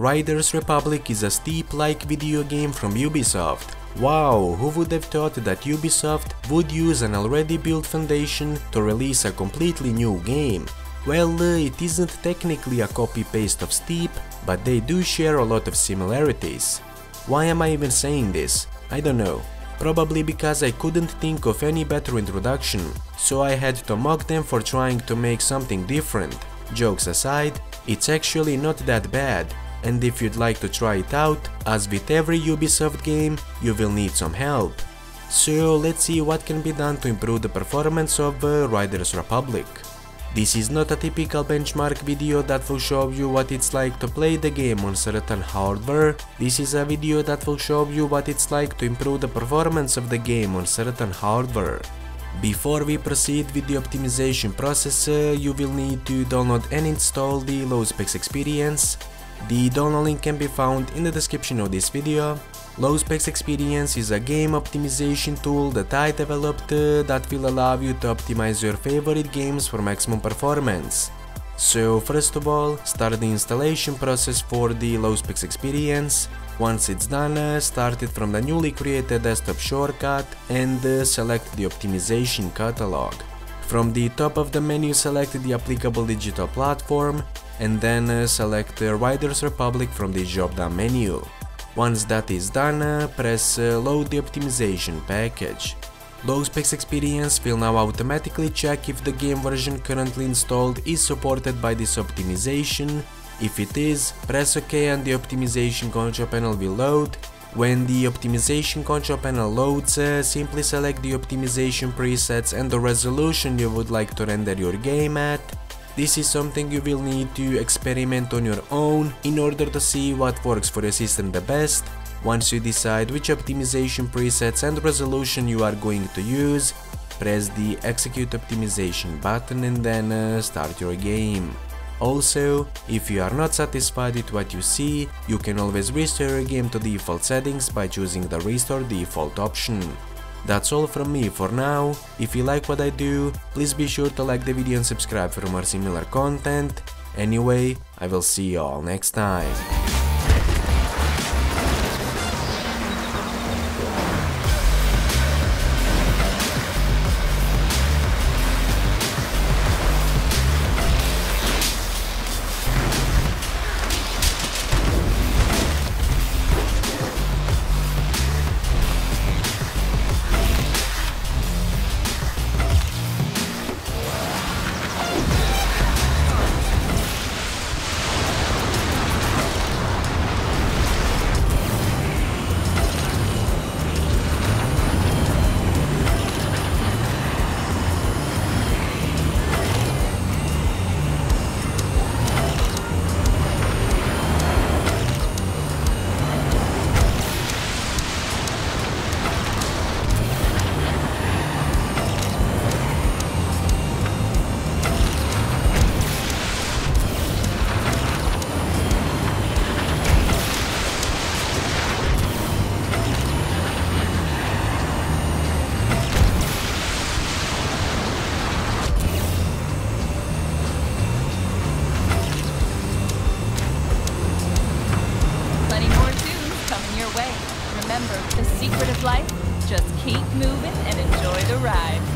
Riders Republic is a steep-like video game from Ubisoft. Wow, who would have thought that Ubisoft would use an already built foundation to release a completely new game? Well, uh, it isn't technically a copy-paste of Steep, but they do share a lot of similarities. Why am I even saying this? I don't know. Probably because I couldn't think of any better introduction, so I had to mock them for trying to make something different. Jokes aside, it's actually not that bad, and if you'd like to try it out, as with every Ubisoft game, you will need some help. So let's see what can be done to improve the performance of uh, Riders Republic. This is not a typical benchmark video that will show you what it's like to play the game on certain hardware, this is a video that will show you what it's like to improve the performance of the game on certain hardware. Before we proceed with the optimization process, uh, you will need to download and install the low specs experience. The download link can be found in the description of this video. Low Specs Experience is a game optimization tool that I developed uh, that will allow you to optimize your favorite games for maximum performance. So first of all, start the installation process for the Low Specs Experience. Once it's done, uh, start it from the newly created desktop shortcut and uh, select the optimization catalog. From the top of the menu select the applicable digital platform and then uh, select Riders Republic from the drop-down menu. Once that is done, uh, press uh, load the optimization package. Low Specs Experience will now automatically check if the game version currently installed is supported by this optimization. If it is, press OK and the optimization control panel will load. When the optimization control panel loads, simply select the optimization presets and the resolution you would like to render your game at. This is something you will need to experiment on your own in order to see what works for your system the best. Once you decide which optimization presets and resolution you are going to use, press the execute optimization button and then uh, start your game. Also, if you are not satisfied with what you see, you can always restore your game to default settings by choosing the restore default option. That's all from me for now, if you like what I do, please be sure to like the video and subscribe for more similar content. Anyway, I will see you all next time. Remember, the secret of life, just keep moving and enjoy the ride.